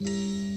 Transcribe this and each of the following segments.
Música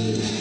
Amen.